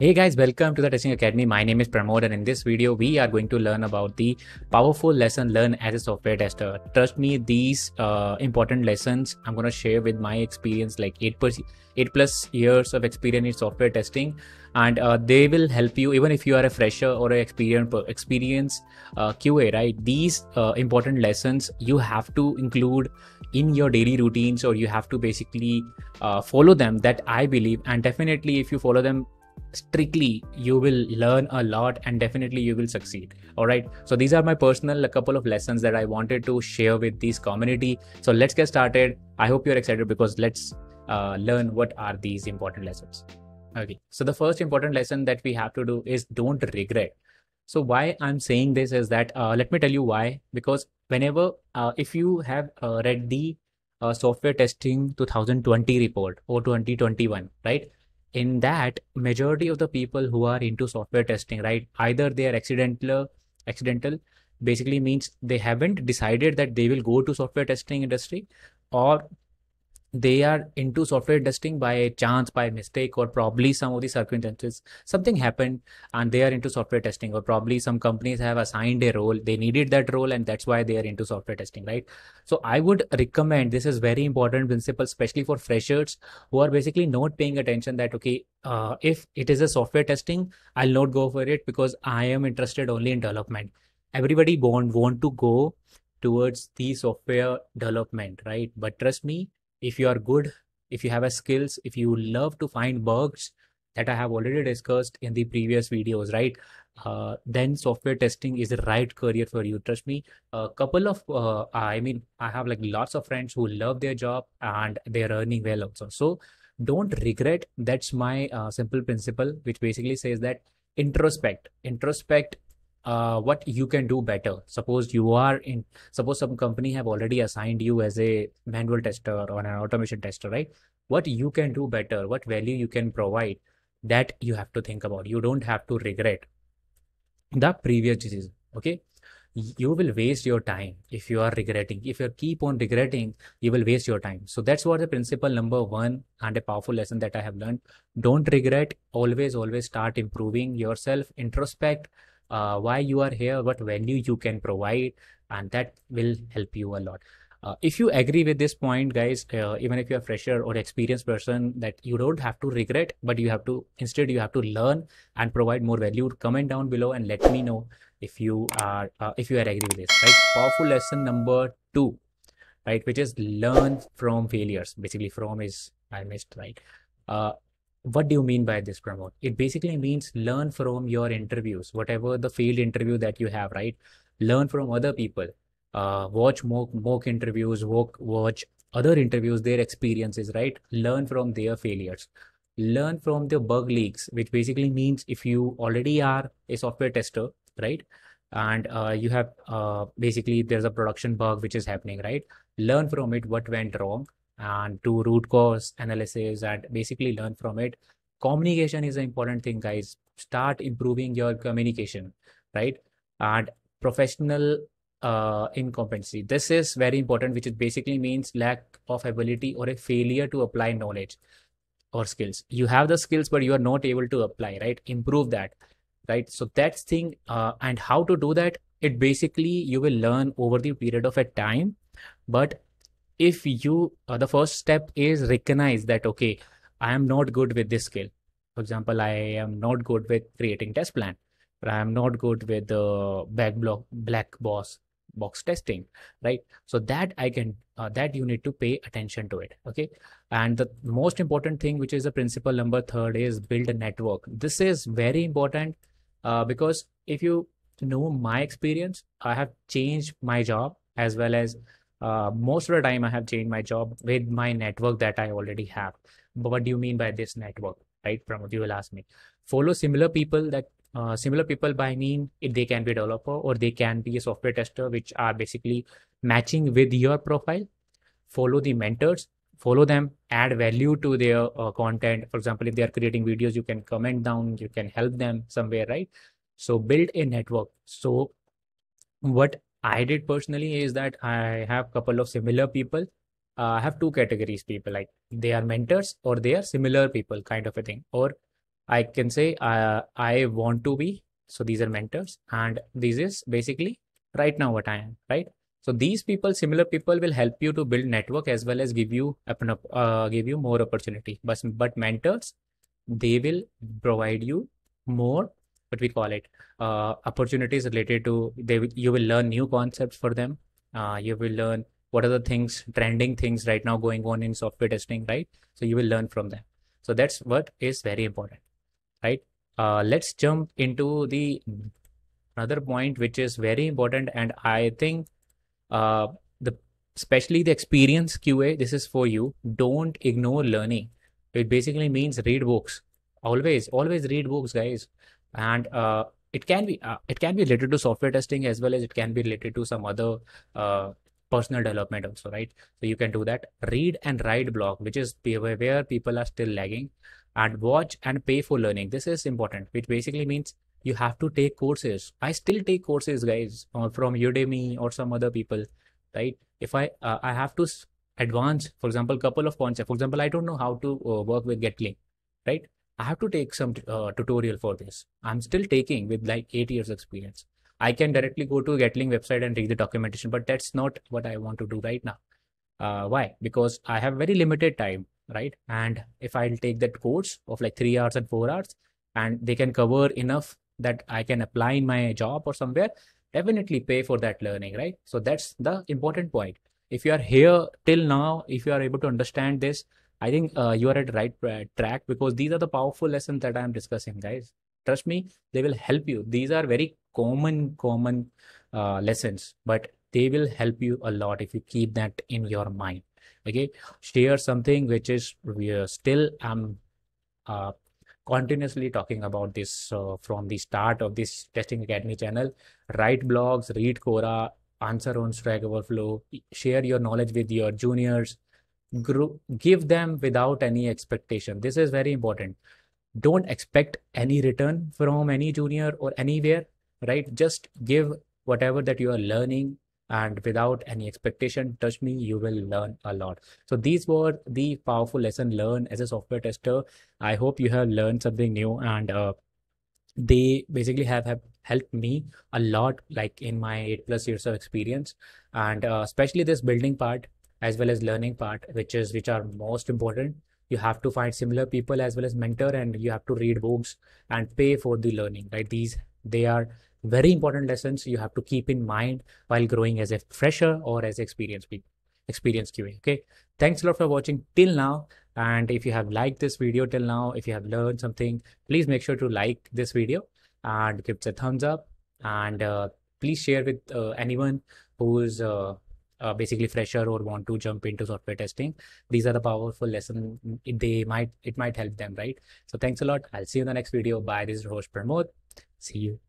Hey guys, welcome to the Testing Academy. My name is Pramod and in this video, we are going to learn about the powerful lesson learned as a software tester. Trust me, these uh, important lessons I'm going to share with my experience like 8, plus 8 plus years of experience in software testing and uh, they will help you even if you are a fresher or an experienced experience uh, QA, right? These uh, important lessons you have to include in your daily routines or you have to basically uh, follow them that I believe and definitely if you follow them strictly you will learn a lot and definitely you will succeed. All right? So these are my personal a couple of lessons that i wanted to share with this community. So let's get started. I hope you're excited because let's uh, learn what are these important lessons. Okay. So the first important lesson that we have to do is don't regret. So why i'm saying this is that uh, let me tell you why. Because whenever uh, if you have uh, read the uh, software testing 2020 report or 2021 right in that majority of the people who are into software testing right either they are accidental accidental basically means they haven't decided that they will go to software testing industry or they are into software testing by chance by mistake or probably some of the circumstances something happened and they are into software testing or probably some companies have assigned a role they needed that role and that's why they are into software testing right? So i would recommend this is very important principle especially for freshers who are basically not paying attention that okay uh, if it is a software testing i'll not go for it because i am interested only in development. Everybody won't want to go towards the software development right? But trust me if you are good if you have a skills if you love to find bugs that i have already discussed in the previous videos right? Uh, then software testing is the right career for you. Trust me a couple of uh, i mean i have like lots of friends who love their job and they're earning well also. So don't regret. That's my uh, simple principle which basically says that introspect. Introspect uh, what you can do better. Suppose you are in suppose some company have already assigned you as a manual tester or an automation tester right? What you can do better what value you can provide that you have to think about. You don't have to regret the previous decision okay? You will waste your time if you are regretting. If you keep on regretting you will waste your time. So that's what the principle number one and a powerful lesson that i have learned. Don't regret. Always always start improving yourself. Introspect uh, why you are here, what value you can provide, and that will help you a lot. Uh, if you agree with this point, guys, uh, even if you're a fresher or experienced person, that you don't have to regret, but you have to instead you have to learn and provide more value. Comment down below and let me know if you are uh, if you are agree with this. Right? Powerful lesson number two, right, which is learn from failures. Basically, from is I missed right. What do you mean by this Pramod? It basically means learn from your interviews whatever the field interview that you have right? Learn from other people. Uh, watch mock mock interviews walk, watch other interviews their experiences right? Learn from their failures. Learn from the bug leaks which basically means if you already are a software tester right? And uh, you have uh, basically there's a production bug which is happening right? Learn from it what went wrong and do root cause analysis and basically learn from it. Communication is an important thing guys. Start improving your communication right? And professional uh, incompetency. This is very important which is basically means lack of ability or a failure to apply knowledge or skills. You have the skills but you are not able to apply right? Improve that right? So that's thing uh, and how to do that? It basically you will learn over the period of a time but if you uh, the first step is recognize that okay i am not good with this skill. For example i am not good with creating test plan. Or i am not good with the uh, back block black box box testing right? So that i can uh, that you need to pay attention to it okay? And the most important thing which is the principle number third is build a network. This is very important uh, because if you know my experience i have changed my job as well as uh, most of the time I have changed my job with my network that I already have. But what do you mean by this network, right? Pramod, you will ask me. Follow similar people that uh, similar people by mean if they can be developer or they can be a software tester, which are basically matching with your profile. Follow the mentors, follow them, add value to their uh, content. For example, if they are creating videos, you can comment down, you can help them somewhere, right? So build a network. So what I did personally is that I have a couple of similar people. Uh, I have two categories people like they are mentors or they are similar people kind of a thing or I can say uh, I want to be. So these are mentors, and this is basically right now what I am, right? So these people, similar people, will help you to build network as well as give you uh, give you more opportunity. But but mentors, they will provide you more what we call it uh, opportunities related to they you will learn new concepts for them. Uh, you will learn what are the things trending things right now going on in software testing, right? So you will learn from them. So that's what is very important, right? Uh, let's jump into the another point which is very important, and I think uh, the especially the experience QA. This is for you. Don't ignore learning. It basically means read books. Always, always read books, guys. And uh, it can be uh, it can be related to software testing as well as it can be related to some other uh, personal development also right? So you can do that. Read and write blog which is where people are still lagging. And watch and pay for learning. This is important which basically means you have to take courses. I still take courses guys uh, from udemy or some other people right? If i uh, i have to advance for example couple of concepts. For example i don't know how to uh, work with gatling right i have to take some uh, tutorial for this i'm still taking with like eight years experience I can directly go to Gatling website and read the documentation, but that's not what I want to do right now. Uh, why? Because I have very limited time, right? And if I'll take that course of like three hours and four hours, and they can cover enough that I can apply in my job or somewhere, definitely pay for that learning, right? So that's the important point. If you are here till now, if you are able to understand this, I think uh, you are at right uh, track because these are the powerful lessons that I am discussing, guys. Trust me they will help you. These are very common common uh, lessons but they will help you a lot if you keep that in your mind. Okay? Share something which is still um uh, continuously talking about this uh, from the start of this testing academy channel. Write blogs read quora answer on stack overflow share your knowledge with your juniors give them without any expectation. This is very important. Don't expect any return from any junior or anywhere right? Just give whatever that you are learning and without any expectation trust me you will learn a lot. So these were the powerful lesson learned as a software tester. I hope you have learned something new and uh, they basically have, have helped me a lot like in my eight plus years of experience. And uh, especially this building part as well as learning part which is which are most important. You have to find similar people as well as mentor and you have to read books and pay for the learning right? These they are very important lessons you have to keep in mind while growing as a fresher or as experienced people experienced qa okay? Thanks a lot for watching till now. And if you have liked this video till now if you have learned something please make sure to like this video and give it a thumbs up. And uh, please share with uh, anyone who's uh, uh, basically fresher or want to jump into software testing. These are the powerful lessons they might it might help them right? So thanks a lot. I'll see you in the next video. Bye. This is host pramod. See you